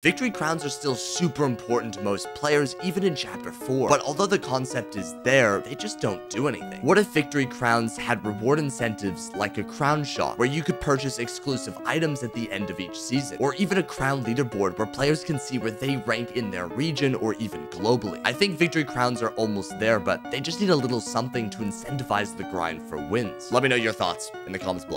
Victory crowns are still super important to most players, even in Chapter 4, but although the concept is there, they just don't do anything. What if Victory crowns had reward incentives like a crown shop, where you could purchase exclusive items at the end of each season, or even a crown leaderboard where players can see where they rank in their region or even globally. I think Victory crowns are almost there, but they just need a little something to incentivize the grind for wins. Let me know your thoughts in the comments below.